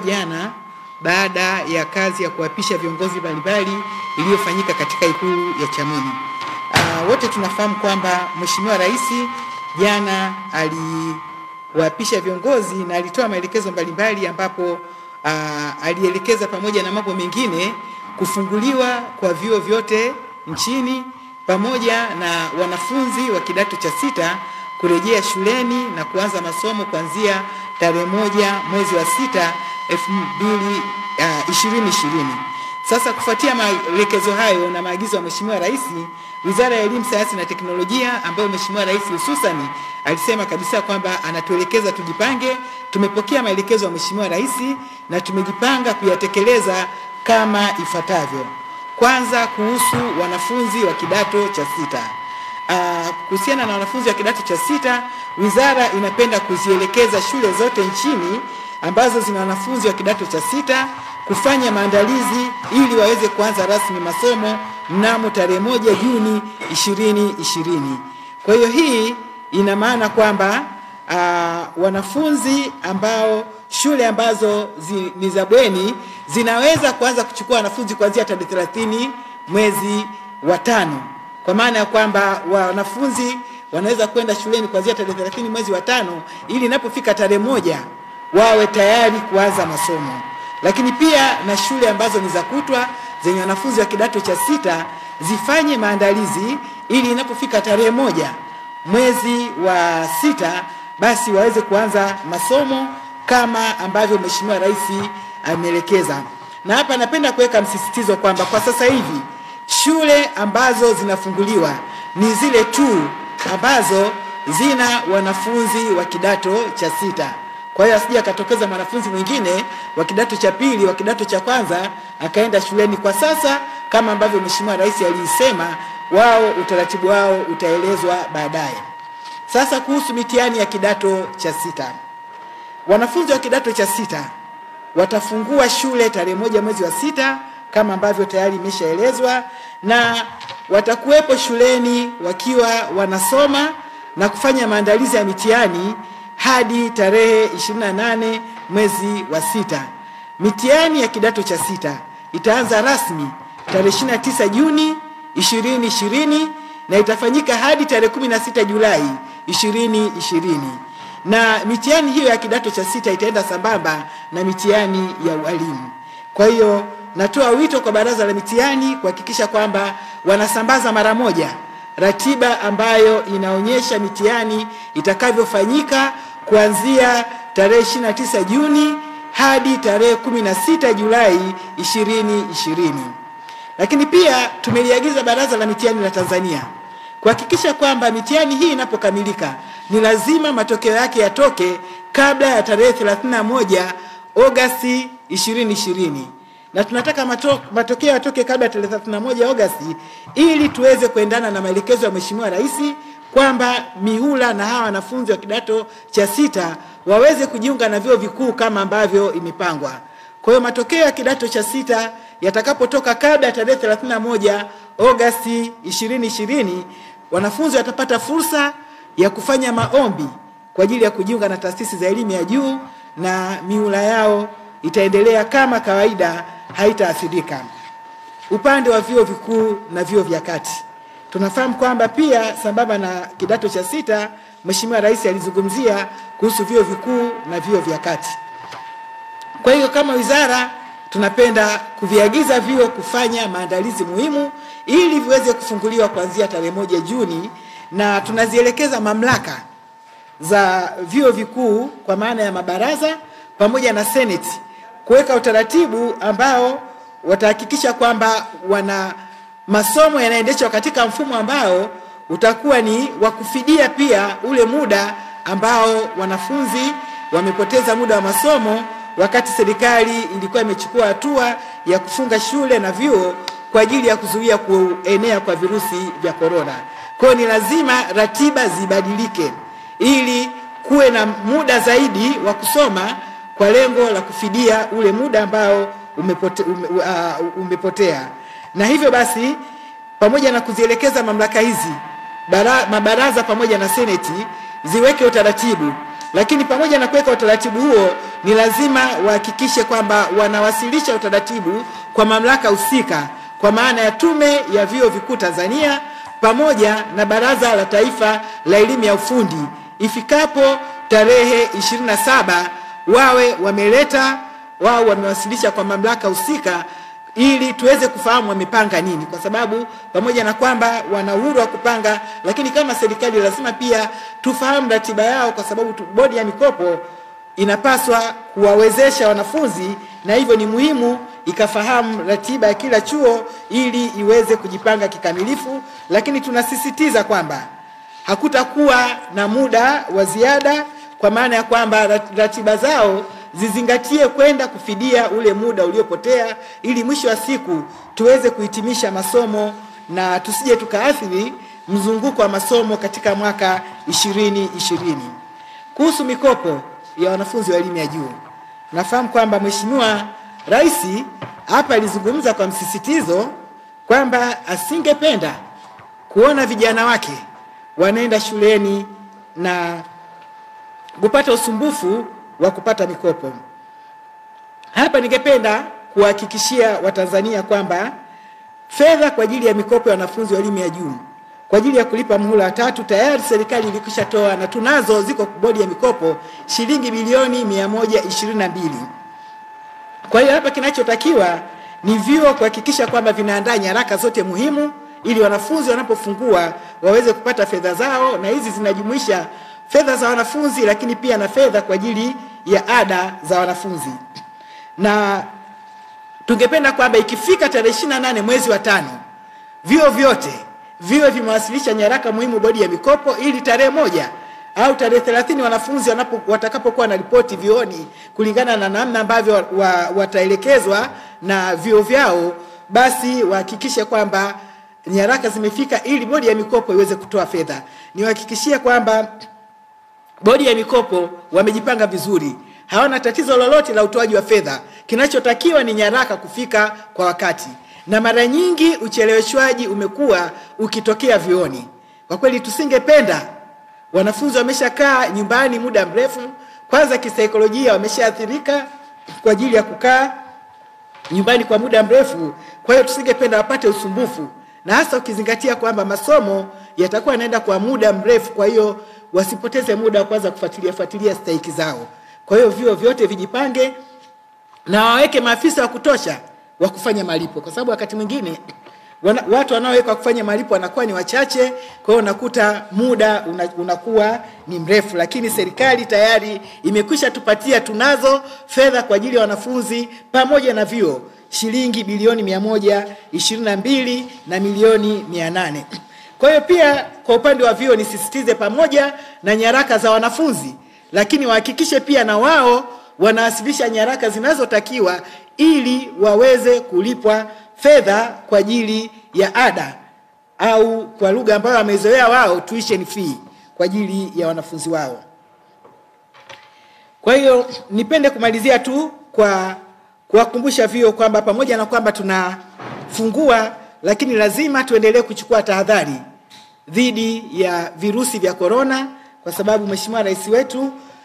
jana baada ya kazi ya kuapisha viongozi mbalimbali iliyofanyika katika Ikulu ya Chamwino. Uh, wote tunafahamu kwamba Mheshimiwa Rais jana aliwaapisha viongozi na alitoa maelekezo mbalimbali ambapo uh, alielekeza pamoja na mambo mengine kufunguliwa kwa vyuo vyote nchini pamoja na wanafunzi wa kidato cha sita kurejea shuleni na kuanza masomo kuanzia tarehe moja mwezi wa sita elfu mbili ishirini ishirini. Sasa kufuatia maelekezo hayo na maagizo ya Mheshimiwa Rais, Wizara ya Elimu, Sayansi na Teknolojia ambayo Mheshimiwa Rais hususani alisema kabisa kwamba anatuelekeza tujipange. Tumepokea maelekezo ya Mheshimiwa Rais na tumejipanga kuyatekeleza kama ifuatavyo. Kwanza, kuhusu wanafunzi wa kidato cha sita. Uh, kuhusiana na wanafunzi wa kidato cha sita, wizara inapenda kuzielekeza shule zote nchini ambazo zina wanafunzi wa kidato cha sita kufanya maandalizi ili waweze kuanza rasmi masomo mnamo tarehe moja Juni ishirini ishirini. Kwa hiyo hii ina maana kwamba uh, wanafunzi ambao shule ambazo zi, ni za bweni zinaweza kuanza kuchukua wanafunzi kuanzia tarehe thelathini mwezi wa tano, kwa maana ya kwamba wanafunzi wanaweza kwenda shuleni kuanzia tarehe thelathini mwezi wa tano ili inapofika tarehe moja wawe tayari kuanza masomo. Lakini pia na shule ambazo ni za kutwa zenye wanafunzi wa kidato cha sita zifanye maandalizi ili inapofika tarehe moja mwezi wa sita basi waweze kuanza masomo kama ambavyo Mheshimiwa Rais ameelekeza. Na hapa napenda kuweka msisitizo kwamba kwa sasa hivi shule ambazo zinafunguliwa ni zile tu ambazo zina wanafunzi wa kidato cha sita. Kwa hiyo asije akatokeza mwanafunzi mwingine wa kidato cha pili, wa kidato cha kwanza akaenda shuleni. Kwa sasa kama ambavyo Mheshimiwa Rais aliisema, wao utaratibu wao utaelezwa baadaye. Sasa kuhusu mitihani ya kidato cha sita, wanafunzi wa kidato cha sita watafungua shule tarehe moja mwezi wa sita kama ambavyo tayari imeshaelezwa, na watakuwepo shuleni wakiwa wanasoma na kufanya maandalizi ya mitihani hadi tarehe 28 mwezi wa sita. Mitihani ya kidato cha sita itaanza rasmi tarehe 29 Juni 2020 na itafanyika hadi tarehe 16 Julai 2020. Na mitihani hiyo ya kidato cha sita itaenda sambamba na mitihani ya ualimu. Kwa hiyo natoa wito kwa Baraza la Mitihani kuhakikisha kwamba wanasambaza mara moja ratiba ambayo inaonyesha mitihani itakavyofanyika kuanzia tarehe 29 Juni hadi tarehe 16 Julai 2020. Lakini pia tumeliagiza Baraza la Mitihani la Tanzania kuhakikisha kwamba mitihani hii inapokamilika ni lazima matokeo yake yatoke kabla ya tarehe 31 Agosti 2020 na tunataka mato, matokeo yatoke kabla ya tarehe 31 Agosti ili tuweze kuendana na maelekezo ya Mheshimiwa Rais kwamba mihula na hawa wanafunzi wa kidato cha sita waweze kujiunga na vyuo vikuu kama ambavyo imepangwa. Kwa hiyo matokeo ya kidato cha sita yatakapotoka kabla ya tarehe 31 Agosti 2020, wanafunzi watapata fursa ya kufanya maombi kwa ajili ya kujiunga na taasisi za elimu ya juu na mihula yao itaendelea kama kawaida, haitaathirika. Upande wa vyuo vikuu na vyuo vya kati, tunafahamu kwamba pia sambamba na kidato cha sita, Mheshimiwa Rais alizungumzia kuhusu vyuo vikuu na vyuo vya kati. Kwa hiyo kama wizara tunapenda kuviagiza vyuo kufanya maandalizi muhimu ili viweze kufunguliwa kuanzia tarehe moja Juni, na tunazielekeza mamlaka za vyuo vikuu kwa maana ya mabaraza pamoja na seneti kuweka utaratibu ambao watahakikisha kwamba wana masomo yanaendeshwa katika mfumo ambao utakuwa ni wa kufidia pia ule muda ambao wanafunzi wamepoteza muda wa masomo wakati serikali ilikuwa imechukua hatua ya kufunga shule na vyuo kwa ajili ya kuzuia kuenea kwa virusi vya korona. Kwa hiyo ni lazima ratiba zibadilike ili kuwe na muda zaidi wa kusoma kwa lengo la kufidia ule muda ambao umepote, ume, uh, umepotea. Na hivyo basi, pamoja na kuzielekeza mamlaka hizi bara, mabaraza pamoja na seneti ziweke utaratibu, lakini pamoja na kuweka utaratibu huo ni lazima wahakikishe kwamba wanawasilisha utaratibu kwa mamlaka husika, kwa maana ya Tume ya Vyuo Vikuu Tanzania pamoja na Baraza la Taifa la Elimu ya Ufundi. Ifikapo tarehe 27 wawe wameleta wao wamewasilisha kwa mamlaka husika ili tuweze kufahamu wamepanga nini, kwa sababu pamoja na kwamba wana uhuru wa kupanga, lakini kama serikali lazima pia tufahamu ratiba yao, kwa sababu bodi ya mikopo inapaswa kuwawezesha wanafunzi, na hivyo ni muhimu ikafahamu ratiba ya kila chuo ili iweze kujipanga kikamilifu, lakini tunasisitiza kwamba hakutakuwa na muda wa ziada, kwa maana ya kwamba ratiba zao zizingatie kwenda kufidia ule muda uliopotea, ili mwisho wa siku tuweze kuhitimisha masomo na tusije tukaathiri mzunguko wa masomo katika mwaka ishirini ishirini. Kuhusu mikopo ya wanafunzi wa elimu ya juu, nafahamu kwamba Mheshimiwa Rais hapa alizungumza kwa msisitizo kwamba asingependa kuona vijana wake wanaenda shuleni na kupata usumbufu wa kupata mikopo. Hapa ningependa kuhakikishia Watanzania kwamba fedha kwa ajili ya mikopo ya wanafunzi wa elimu ya juu kwa ajili ya kulipa muhula tatu tayari serikali ilikwishatoa na tunazo ziko bodi ya mikopo shilingi bilioni 122. Kwa hiyo hapa kinachotakiwa ni vyuo kuhakikisha kwamba vinaandaa nyaraka zote muhimu ili wanafunzi wanapofungua waweze kupata fedha zao, na hizi zinajumuisha fedha za wanafunzi, lakini pia na fedha kwa ajili ya ada za wanafunzi. Na tungependa kwamba ikifika tarehe 28 mwezi wa tano vyuo vyote viwe vimewasilisha nyaraka muhimu bodi ya mikopo, ili tarehe moja au tarehe 30 wanafunzi wanapo watakapokuwa na ripoti vioni kulingana na namna ambavyo wa, wataelekezwa na vyuo vyao, basi wahakikishe kwamba nyaraka zimefika ili bodi ya mikopo iweze kutoa fedha. Niwahakikishie kwamba bodi ya mikopo wamejipanga vizuri, hawana tatizo lolote la utoaji wa fedha. Kinachotakiwa ni nyaraka kufika kwa wakati, na mara nyingi ucheleweshwaji umekuwa ukitokea vioni. Kwa kweli, tusingependa wanafunzi wameshakaa nyumbani muda mrefu, kwanza kisaikolojia wameshaathirika kwa ajili ya kukaa nyumbani kwa muda mrefu. Kwa hiyo tusingependa wapate usumbufu, na hasa ukizingatia kwamba masomo yatakuwa yanaenda kwa muda mrefu. Kwa hiyo wasipoteze muda wa kwanza kufuatilia fuatilia stahiki zao. Kwa hiyo vyuo vyote vijipange na waweke maafisa wa kutosha wa kufanya malipo, kwa sababu wakati mwingine wana, watu wanaowekwa kufanya malipo wanakuwa ni wachache. Kwa hiyo unakuta muda una, unakuwa ni mrefu, lakini serikali tayari imekwisha tupatia, tunazo fedha kwa ajili ya wanafunzi pamoja na vyuo shilingi bilioni mia moja ishirini na mbili na milioni mia nane. Kwa hiyo pia kwa upande wa vyuo nisisitize, pamoja na nyaraka za wanafunzi, lakini wahakikishe pia na wao wanawasilisha nyaraka zinazotakiwa ili waweze kulipwa fedha kwa ajili ya ada au kwa lugha ambayo wamezoea wao tuition fee kwa ajili ya wanafunzi wao. Kwa hiyo nipende kumalizia tu kwa kuwakumbusha vyuo kwamba pamoja na kwamba tunafungua, lakini lazima tuendelee kuchukua tahadhari dhidi ya virusi vya korona, kwa sababu Mheshimiwa Rais wetu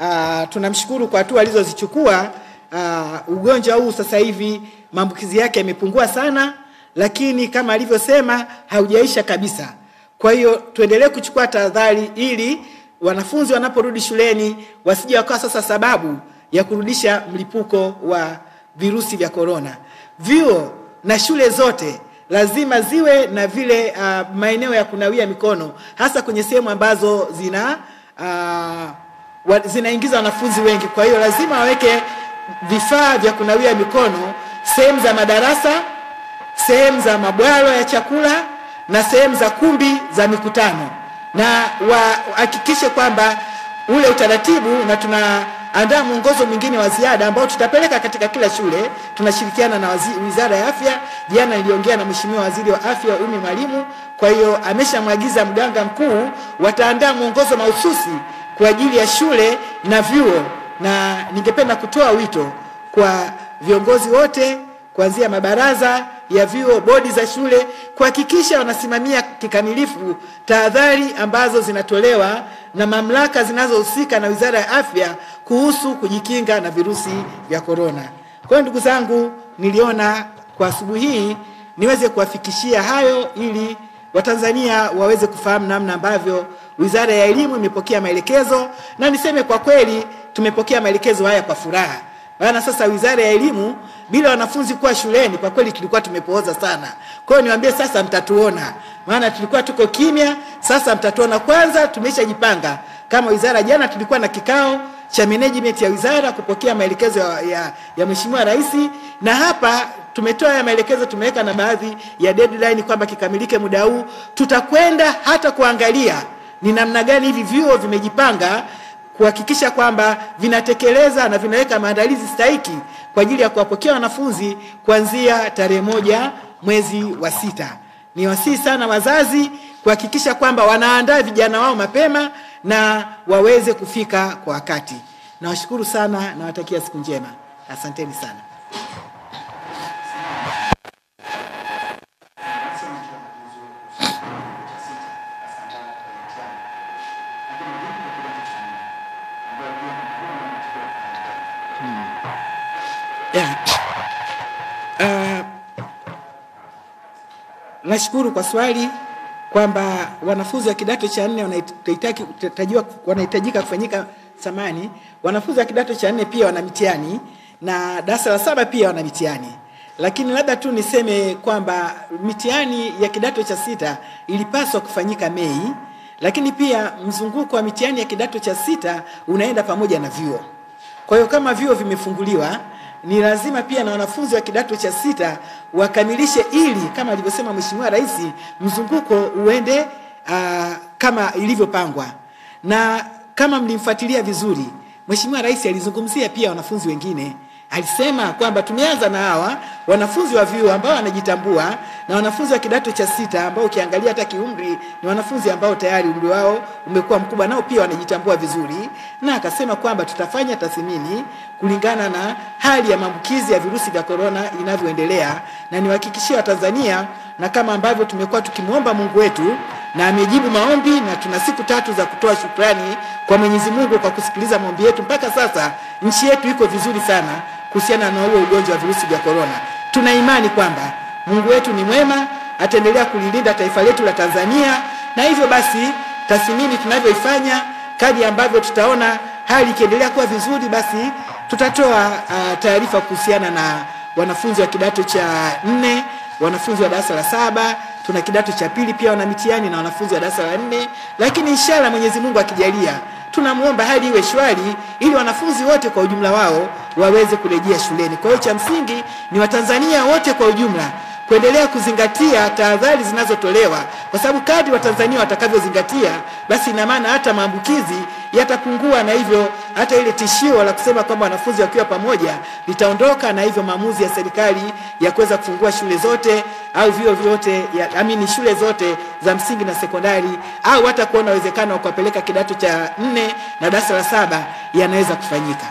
uh, tunamshukuru kwa hatua alizozichukua. Uh, ugonjwa huu sasa hivi maambukizi yake yamepungua sana, lakini kama alivyosema haujaisha kabisa. Kwa hiyo tuendelee kuchukua tahadhari ili wanafunzi wanaporudi shuleni wasije wakawa sasa sababu ya kurudisha mlipuko wa virusi vya korona. Vyuo na shule zote lazima ziwe na vile uh, maeneo ya kunawia mikono hasa kwenye sehemu ambazo zina uh, wa, zinaingiza wanafunzi wengi. Kwa hiyo lazima waweke vifaa vya kunawia mikono sehemu za madarasa, sehemu za mabwalo ya chakula na sehemu za kumbi za mikutano, na wahakikishe kwamba ule utaratibu, na tunaandaa mwongozo mwingine wa ziada ambao tutapeleka katika kila shule. Tunashirikiana na Wizara ya Afya. Jana niliongea na Mheshimiwa Waziri wa Afya Umi Mwalimu, kwa hiyo ameshamwagiza mganga mkuu, wataandaa mwongozo mahususi kwa ajili ya shule na vyuo, na ningependa kutoa wito kwa viongozi wote kuanzia mabaraza ya vyuo, bodi za shule kuhakikisha wanasimamia kikamilifu tahadhari ambazo zinatolewa na mamlaka zinazohusika na Wizara ya Afya kuhusu kujikinga na virusi vya korona. Kwa hiyo ndugu zangu, niliona kwa asubuhi hii niweze kuwafikishia hayo ili Watanzania waweze kufahamu namna ambavyo Wizara ya Elimu imepokea maelekezo, na niseme kwa kweli tumepokea maelekezo haya kwa furaha, maana sasa Wizara ya Elimu bila wanafunzi kuwa shuleni, kwa kweli tulikuwa tumepooza sana. Kwa hiyo niwaambie sasa, mtatuona, maana tulikuwa tuko kimya, sasa mtatuona. Kwanza tumeshajipanga kama wizara. Jana tulikuwa na kikao cha management ya wizara kupokea maelekezo ya, ya, ya Mheshimiwa Rais, na hapa tumetoa ya maelekezo, tumeweka na baadhi ya deadline kwamba kikamilike muda huu. Tutakwenda hata kuangalia ni namna gani hivi vyuo vimejipanga kuhakikisha kwamba vinatekeleza na vinaweka maandalizi stahiki kwa ajili ya kuwapokea wanafunzi kuanzia tarehe moja mwezi wa sita. Ni wasihi sana wazazi kuhakikisha kwamba wanaandaa vijana wao mapema na waweze kufika kwa wakati. Nawashukuru sana, nawatakia siku njema. Asanteni sana. Yeah. Uh, nashukuru kwa swali kwamba wanafunzi wa kidato cha nne wanahitajika kufanyika samani. Wanafunzi wa kidato cha nne pia wana mitihani na darasa la saba pia wana mitihani, lakini labda tu niseme kwamba mitihani ya kidato cha sita ilipaswa kufanyika Mei, lakini pia mzunguko wa mitihani ya kidato cha sita unaenda pamoja na vyuo. Kwa hiyo kama vyuo vimefunguliwa ni lazima pia na wanafunzi wa kidato cha sita wakamilishe, ili kama alivyosema Mheshimiwa Rais, mzunguko uende uh, kama ilivyopangwa. Na kama mlimfuatilia vizuri, Mheshimiwa Rais alizungumzia pia wanafunzi wengine. Alisema kwamba tumeanza na hawa wanafunzi wa vyuo ambao wanajitambua na wanafunzi wa kidato cha sita ambao ukiangalia hata kiumri ni wanafunzi ambao tayari umri wao umekuwa mkubwa, nao pia wanajitambua vizuri, na akasema kwamba tutafanya tathmini kulingana na hali ya maambukizi ya virusi vya korona inavyoendelea, na niwahakikishie Watanzania, na kama ambavyo tumekuwa tukimwomba Mungu wetu na amejibu maombi, na tuna siku tatu za kutoa shukrani kwa Mwenyezi Mungu kwa kusikiliza maombi yetu. Mpaka sasa nchi yetu iko vizuri sana kuhusiana na huo ugonjwa wa virusi vya korona. Tuna imani kwamba Mungu wetu ni mwema, ataendelea kulilinda taifa letu la Tanzania, na hivyo basi tathmini tunavyoifanya kadi ambavyo tutaona hali ikiendelea kuwa vizuri, basi tutatoa uh, taarifa kuhusiana na wanafunzi wa kidato cha nne, wanafunzi wa darasa la saba, tuna kidato cha pili pia wana mitihani na wanafunzi wa darasa la nne, lakini inshallah Mwenyezi Mungu akijalia tunamwomba hali iwe shwari ili wanafunzi wote kwa ujumla wao waweze kurejea shuleni. Kwa hiyo cha msingi ni Watanzania wote kwa ujumla kuendelea kuzingatia tahadhari zinazotolewa, kwa sababu kadri Watanzania watakavyozingatia, basi ina maana hata maambukizi yatapungua, na hivyo hata ile tishio la kusema kwamba wanafunzi wakiwa pamoja litaondoka, na hivyo maamuzi ya serikali ya kuweza kufungua shule zote au vio vyote amini shule zote za msingi na sekondari au hata kuona uwezekano wa kuwapeleka kidato cha nne na darasa la saba yanaweza kufanyika.